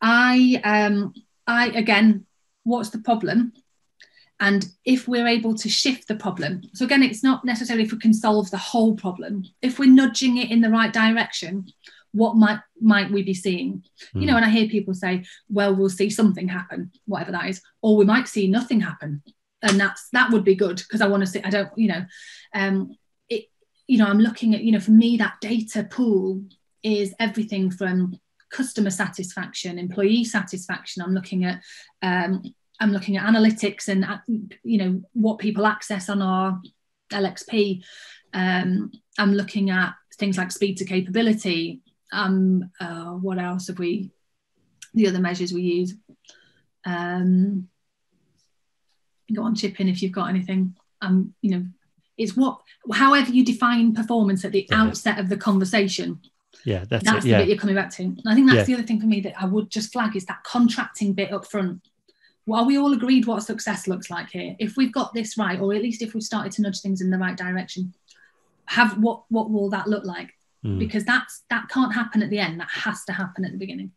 I um I again, what's the problem? And if we're able to shift the problem so again it's not necessarily if we can solve the whole problem if we're nudging it in the right direction what might might we be seeing mm. you know hmm. and i hear people say well we'll see something happen whatever that is or we might see nothing happen and that's that would be good because i want to see i don't you know um it you know i'm looking at you know for me that data pool is everything from customer satisfaction employee satisfaction i'm looking at um, I'm looking at analytics and uh, you know what people access on our LXP. Um, I'm looking at things like speed to capability. Um, uh, what else have we? The other measures we use. Um, go on, chip in if you've got anything. Um, you know, it's what, however you define performance at the yeah. outset of the conversation. Yeah, that's, that's it, yeah. the bit you're coming back to. And I think that's yeah. the other thing for me that I would just flag is that contracting bit up front are we all agreed what success looks like here? If we've got this right, or at least if we've started to nudge things in the right direction, have what what will that look like? Mm. Because that's that can't happen at the end. That has to happen at the beginning.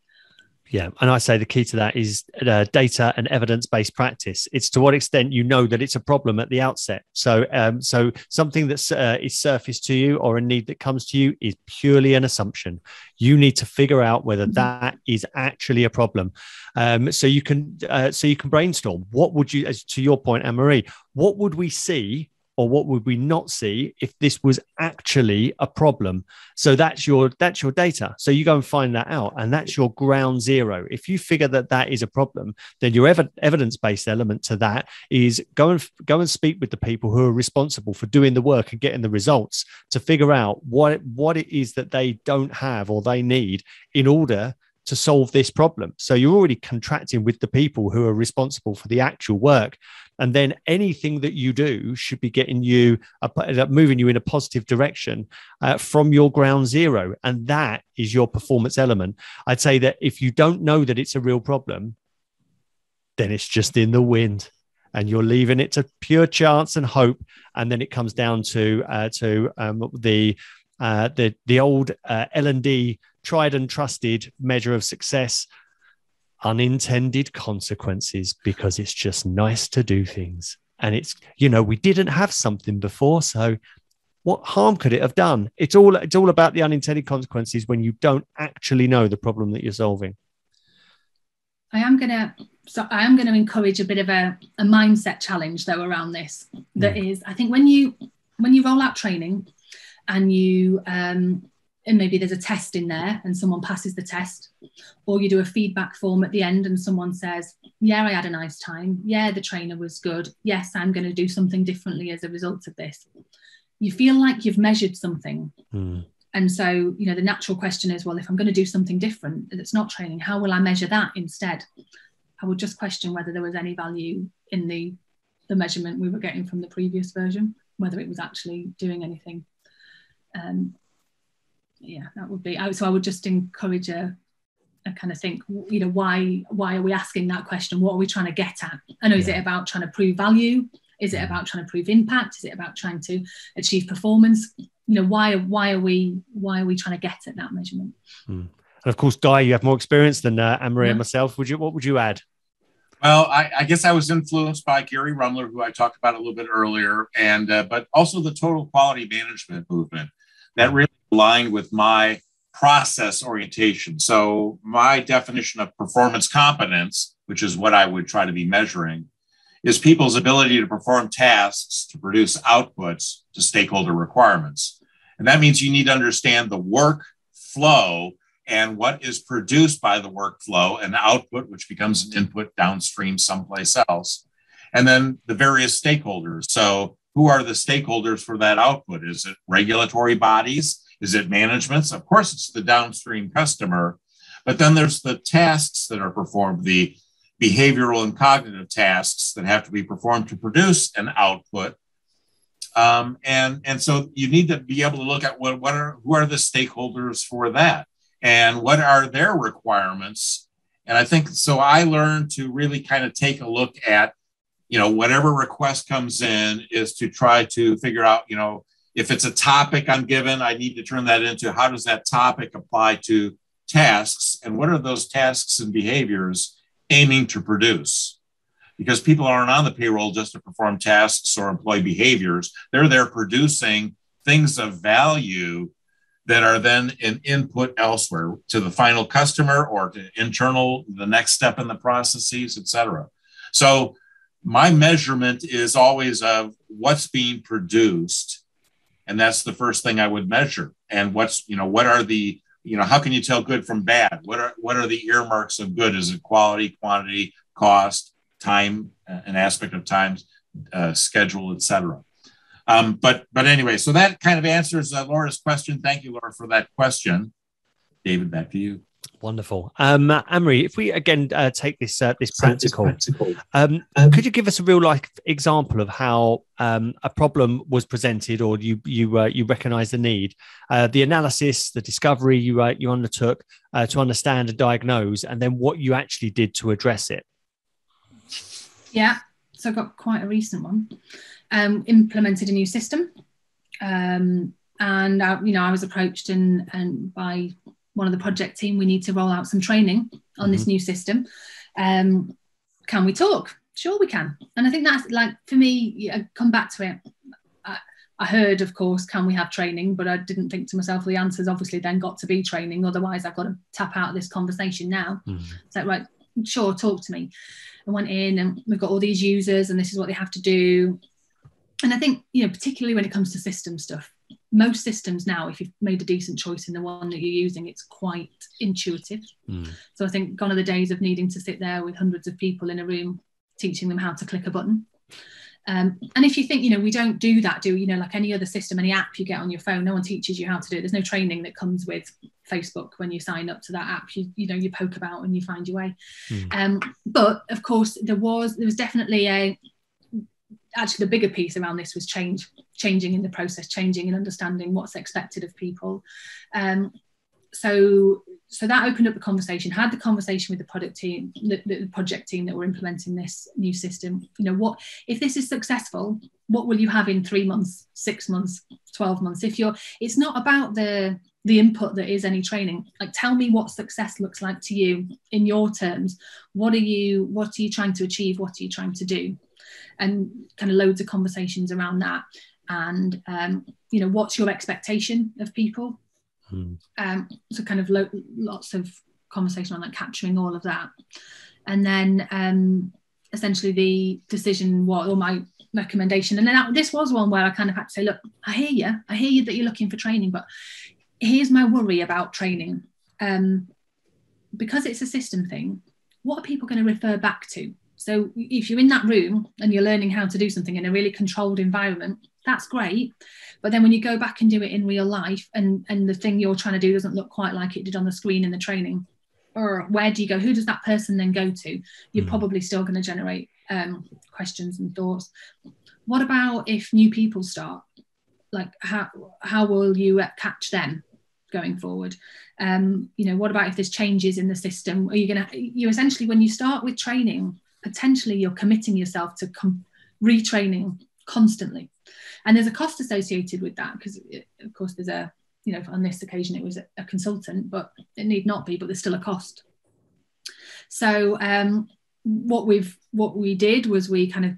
Yeah, and I say the key to that is uh, data and evidence-based practice. It's to what extent you know that it's a problem at the outset. So, um, so something that uh, is surfaced to you or a need that comes to you is purely an assumption. You need to figure out whether mm-hmm. that is actually a problem. Um, so you can, uh, so you can brainstorm. What would you, as to your point, Anne Marie, what would we see or what would we not see if this was actually a problem so that's your that's your data so you go and find that out and that's your ground zero if you figure that that is a problem then your ev- evidence-based element to that is go and go and speak with the people who are responsible for doing the work and getting the results to figure out what what it is that they don't have or they need in order to solve this problem. So you're already contracting with the people who are responsible for the actual work. And then anything that you do should be getting you, uh, moving you in a positive direction uh, from your ground zero. And that is your performance element. I'd say that if you don't know that it's a real problem, then it's just in the wind and you're leaving it to pure chance and hope. And then it comes down to, uh, to um, the, uh, the, the old uh, L&D tried and trusted measure of success unintended consequences because it's just nice to do things. And it's, you know, we didn't have something before. So what harm could it have done? It's all it's all about the unintended consequences when you don't actually know the problem that you're solving. I am gonna so I am going to encourage a bit of a, a mindset challenge though around this. That mm. is, I think when you when you roll out training and you um, and maybe there's a test in there and someone passes the test. Or you do a feedback form at the end and someone says yeah i had a nice time. Yeah the trainer was good. Yes i'm going to do something differently as a result of this. You feel like you've measured something. Mm. and so you know the natural question is well if i'm going to do something different that's not training how will i measure that instead? I would just question whether there was any value in the the measurement we were getting from the previous version whether it was actually doing anything. Um, yeah, that would be. So I would just encourage a, a kind of think, you know, why why are we asking that question? What are we trying to get at? I know, yeah. is it about trying to prove value? Is it about trying to prove impact? Is it about trying to achieve performance? You know, why why are we why are we trying to get at that measurement? Mm. And of course, Guy, you have more experience than uh, Anne Marie yeah. and myself. Would you what would you add? Well, I, I, guess I was influenced by Geary Rummler, who I talked about a little bit earlier, and uh, but also the total quality management movement that really aligned with my process orientation. So, my definition of performance competence, which is what I would try to be measuring, is people's ability to perform tasks to produce outputs to stakeholder requirements. And that means you need to understand the workflow and what is produced by the workflow and output, which becomes an input downstream someplace else. And then the various stakeholders. So, who are the stakeholders for that output? Is it regulatory bodies? Is it managements? Of course, it's the downstream customer, but then there's the tasks that are performed, the behavioral and cognitive tasks that have to be performed to produce an output. Um, and, and so you need to be able to look at what, what are who are the stakeholders for that and what are their requirements. And I think so I learned to really kind of take a look at, you know, whatever request comes in is to try to figure out, you know, if it's a topic I'm given, I need to turn that into how does that topic apply to tasks and what are those tasks and behaviors aiming to produce? Because people aren't on the payroll just to perform tasks or employ behaviors. They're there producing things of value that are then an input elsewhere to the final customer or to internal, the next step in the processes, et cetera. So my measurement is always of what's being produced. And that's the first thing i would measure. And what's you know what are the you know how can you tell good from bad? What are what are the earmarks of good? Is it quality quantity cost time uh, an aspect of time uh, schedule etc um, but but anyway so that kind of answers uh, laura's question. Thank you laura for that question. David back to you Wonderful, um, Anne-Marie. If we again uh, take this uh, this practical, practical. Um, um, could you give us a real life example of how um, a problem was presented, or you you uh, you recognise the need, uh, the analysis, the discovery you uh, you undertook uh, to understand and diagnose, and then what you actually did to address it? Yeah, so I got quite a recent one. Um, implemented a new system, um, and I, you know I was approached and and by one of the project team, we need to roll out some training on mm-hmm. this new system. Um, can we talk? Sure, we can. And I think that's like for me, I come back to it. I, I heard, of course, can we have training? But I didn't think to myself, the answer's obviously then got to be training. Otherwise, I've got to tap out of this conversation now. Mm-hmm. So, right, sure, talk to me. I went in and we've got all these users and this is what they have to do. And I think, you know, particularly when it comes to system stuff, most systems now, if you've made a decent choice in the one that you're using, it's quite intuitive. Mm. So I think gone are the days of needing to sit there with hundreds of people in a room teaching them how to click a button. Um, and if you think, you know, we don't do that, do you know, like any other system, any app you get on your phone, no one teaches you how to do it. There's no training that comes with Facebook when you sign up to that app. You, you know, you poke about and you find your way. Mm. Um, but of course, there was there was definitely a actually the bigger piece around this was change, changing in the process, changing and understanding what's expected of people. Um, so so that opened up the conversation had the conversation with the product team the, the, project team that were implementing this new system. You know what if this is successful what will you have in three months six months 12 months? If you're it's not about the the input that is any training. Like tell me what success looks like to you in your terms. What are you what are you trying to achieve? What are you trying to do and kind of loads of conversations around that and um, you know what's your expectation of people Mm. Um, so kind of lo- lots of conversation on like capturing all of that. And then um, essentially the decision what or my recommendation. And then that, this was one where I kind of had to say, look, I hear you. I hear you that you're looking for training, but here's my worry about training. Um, because it's a system thing, what are people going to refer back to? So if you're in that room and you're learning how to do something in a really controlled environment, that's great. But then when you go back and do it in real life and, and the thing you're trying to do doesn't look quite like it did on the screen in the training, or where do you go? Who does that person then go to? You're mm. probably still going to generate um, questions and thoughts. What about if new people start? Like how how will you catch them going forward? Um, you know, what about if there's changes in the system? Are you going to you essentially when you start with training, potentially you're committing yourself to com- retraining constantly. And there's a cost associated with that because of course there's a you know on this occasion it was a, a consultant but it need not be but there's still a cost. So um, what we've what we did was we kind of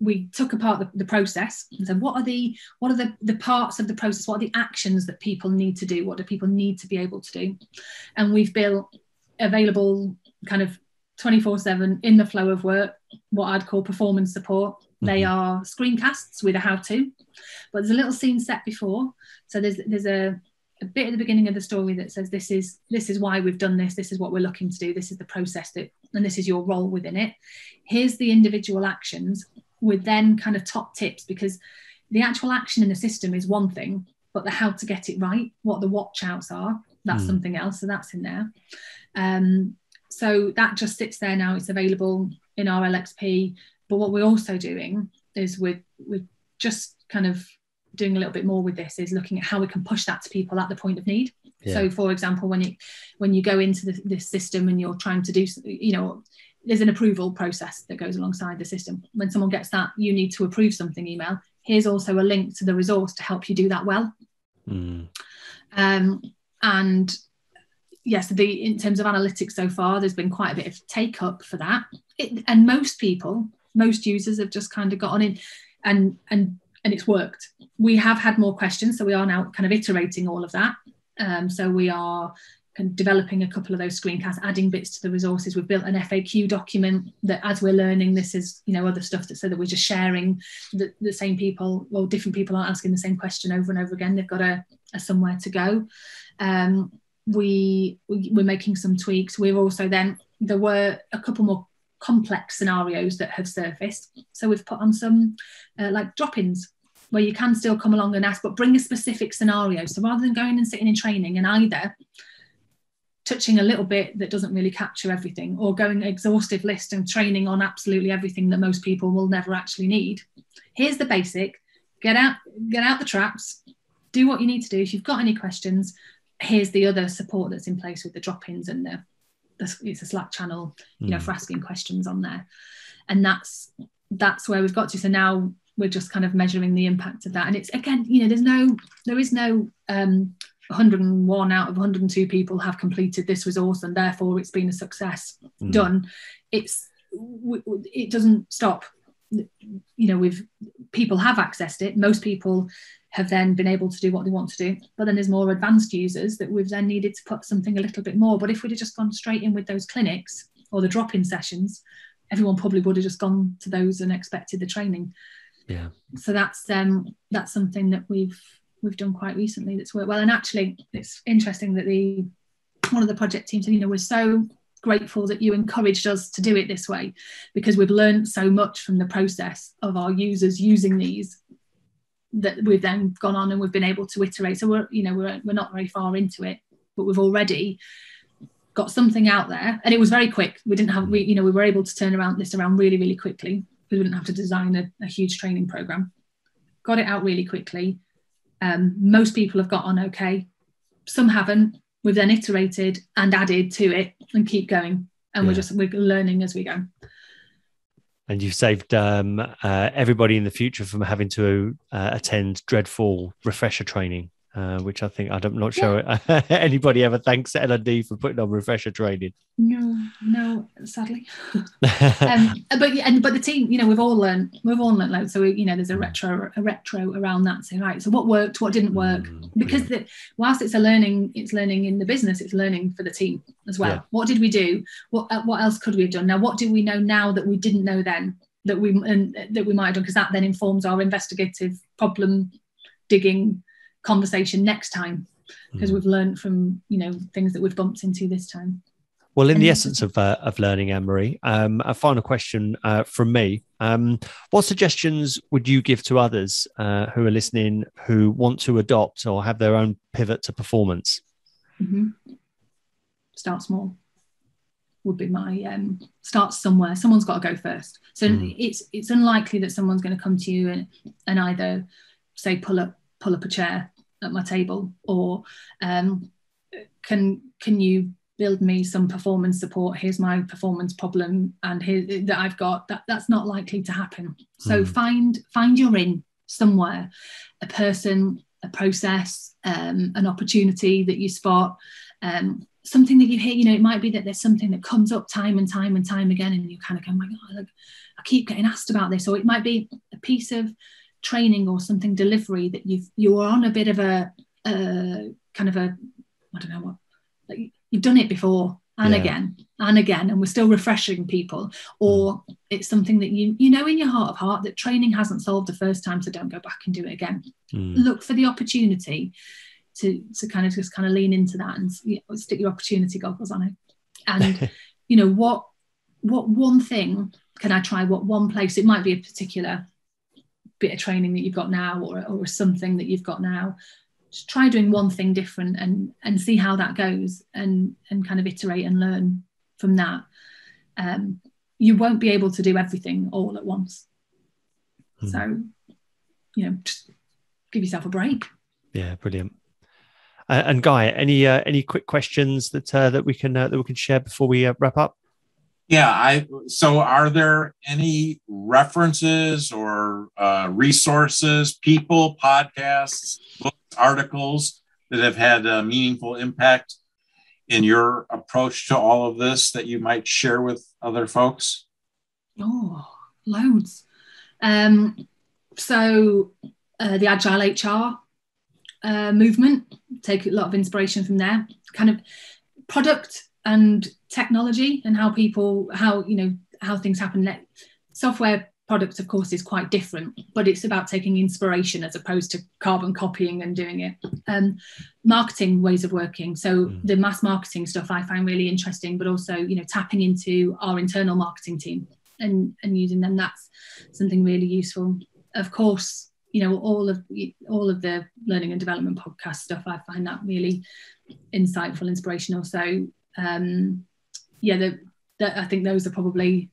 we took apart the, the, process and said what are the what are the, the parts of the process? What are the actions that people need to do? What do people need to be able to do? And we've built available kind of 24 7 in the flow of work what i'd call performance support they mm-hmm. are screencasts with a how-to, but there's a little scene set before. So there's there's a, a bit at the beginning of the story that says this is this is why we've done this. This is what we're looking to do. This is the process that, and this is your role within it. Here's the individual actions with then kind of top tips because the actual action in the system is one thing, but the how to get it right, what the watch outs are, that's mm. something else. So that's in there. Um, so that just sits there now. It's available in our LXP. But what we're also doing is we're, we're just kind of doing a little bit more with this is looking at how we can push that to people at the point of need. Yeah. So, for example, when you when you go into the, this system and you're trying to do, you know, there's an approval process that goes alongside the system. When someone gets that, you need to approve something email. Here's also a link to the resource to help you do that well. Mm. Um, and yes, the in terms of analytics so far, there's been quite a bit of take up for that. It, and most people most users have just kind of got on in and and and it's worked. We have had more questions, so we are now kind of iterating all of that. Um, so we are developing a couple of those screencasts, adding bits to the resources. We've built an FAQ document that, as we're learning, this is you know other stuff that so that we're just sharing the, the same people or different people aren't asking the same question over and over again. They've got a, a somewhere to go. Um, we, we we're making some tweaks. We're also then there were a couple more complex scenarios that have surfaced. So we've put on some uh, like drop-ins where you can still come along and ask, but bring a specific scenario. So rather than going and sitting in training and either touching a little bit that doesn't really capture everything or going exhaustive list and training on absolutely everything that most people will never actually need. Here's the basic, get out, get out the traps, do what you need to do. If you've got any questions, here's the other support that's in place with the drop-ins and the it's a Slack channel, you know, mm. for asking questions on there, and that's that's where we've got to. So now we're just kind of measuring the impact of that, and it's again, you know, there's no, there is no um, 101 out of 102 people have completed this resource and therefore it's been a success Mm. done it's it doesn't stop you know we've people have accessed it. Most people have then been able to do what they want to do. But then there's more advanced users that we've then needed to put something a little bit more. But if we'd have just gone straight in with those clinics or the drop-in sessions everyone probably would have just gone to those and expected the training. Yeah. so that's um that's something that we've we've done quite recently that's worked well. And actually it's interesting that the one of the project teams you know we're so grateful that you encouraged us to do it this way because we've learned so much from the process of our users using these that we've then gone on and we've been able to iterate. So we're you know we're, we're not very far into it but we've already got something out there. And it was very quick. We didn't have we you know we were able to turn around this around really really quickly. We didn't have to design a, a huge training program. Got it out really quickly. Um, most people have got on okay. Some haven't. We've then iterated and added to it and keep going. And we're just we're learning as we go. And you've saved um, uh, everybody in the future from having to uh, attend dreadful refresher training, uh, which I think I'm not sure anybody ever thanks L&D for putting on refresher training. no no sadly um, but yeah, and but the team, you know, we've all learned, we've all learned loads. So we, you know, there's a retro, a retro around that. So right, so what worked, what didn't work, Mm, because the, whilst it's a learning, it's learning in the business, it's learning for the team as well. Yeah. What did we do? What uh, what else could we have done? Now, what do we know now that we didn't know then that we and that we might have done? Because that then informs our investigative problem digging conversation next time because Mm. we've learned from you know things that we've bumped into this time. Well, in the essence of uh, of learning, Anne Marie, um, a final question uh, from me: um, What suggestions would you give to others uh, who are listening who want to adopt or have their own pivot to performance? Mhm. Start small would be my um, start somewhere. Someone's got to go first. So Mm. it's it's unlikely that someone's going to come to you and and either say pull up pull up a chair at my table or um, can can you build me some performance support? Here's my performance problem and here that i've got. That that's not likely to happen. So Mm. find find your in somewhere a person a process um, an opportunity that you spot um, something that you hear you know it might be that there's something that comes up time and time and time again and you kind of go oh my god like, i keep getting asked about this. Or it might be a piece of training or something delivery that you've you're on a bit of a uh, kind of a i don't know what like you've done it before and Yeah. again and again and we're still refreshing people or it's something that you you know in your heart of heart that training hasn't solved the first time so don't go back and do it again Mm. look for the opportunity to to kind of just kind of lean into that and you know, stick your opportunity goggles on it and you know what what one thing can i try what one place it might be a particular bit of training that you've got now or, or something that you've got now just try doing one thing different and and see how that goes and and kind of iterate and learn from that um, you won't be able to do everything all at once Mm. so you know just give yourself a break Yeah, brilliant. Uh, and Guy, any uh, any quick questions that uh, that we can uh, that we can share before we uh, wrap up? Yeah, I so are there any references or uh, resources, people, podcasts, books, articles that have had a meaningful impact in your approach to all of this that you might share with other folks? Oh, loads. Um, so uh, the agile HR uh, movement, take a lot of inspiration from there. Kind of product and technology and how people, how you know, how things happen. Let- Software products, of course, is quite different, but it's about taking inspiration as opposed to carbon copying and doing it. Um, marketing ways of working. So Mm. the mass marketing stuff I find really interesting, but also you know tapping into our internal marketing team and and using them that's something really useful of course you know all of all of the learning and development podcast stuff i find that really insightful inspirational so um yeah the, the i think those are probably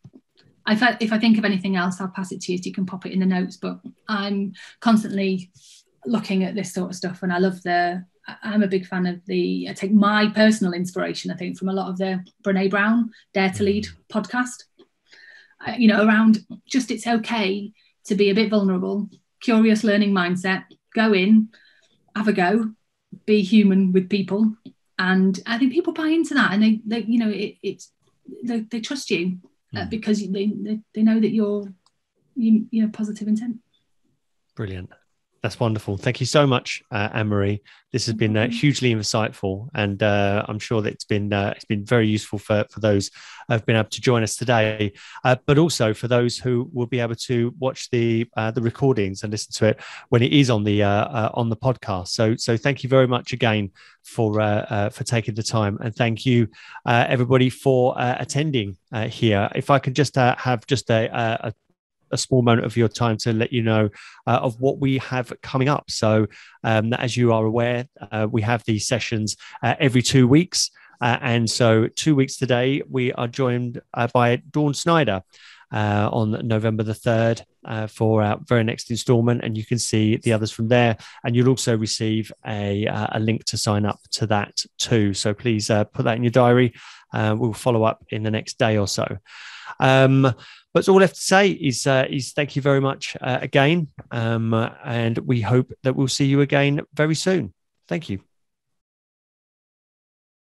if I, if I think of anything else i'll pass it to you so you can pop it in the notes but i'm constantly looking at this sort of stuff and i love the i'm a big fan of the i take my personal inspiration i think from a lot of the brene brown dare to lead podcast. Uh, you know, around just it's okay to be a bit vulnerable, curious learning mindset, go in, have a go, be human with people and i think people buy into that and they, they you know it, it's they, they trust you uh, mm. because they, they, they know that you're you, you know positive intent brilliant that's wonderful. Thank you so much, uh, Anne Marie. This has been uh, hugely insightful, and uh, I'm sure that it's been uh, it's been very useful for for those who have been able to join us today, uh, but also for those who will be able to watch the uh, the recordings and listen to it when it is on the on the podcast. So so thank you very much again for for taking the time, and thank you everybody for attending here. If I could just have just a, a a small moment of your time to let you know uh, of what we have coming up. So, um, as you are aware, uh, we have these sessions uh, every two weeks. Uh, and so, two weeks today, we are joined uh, by Dawn Snyder. Uh, on November the 3rd uh, for our very next installment. And you can see the others from there. And you'll also receive a, uh, a link to sign up to that too. So please uh, put that in your diary. we'll follow up in the next day or so. Um, but all left to say is uh, is thank you very much uh, again, um, and we hope that we'll see you again very soon. Thank you.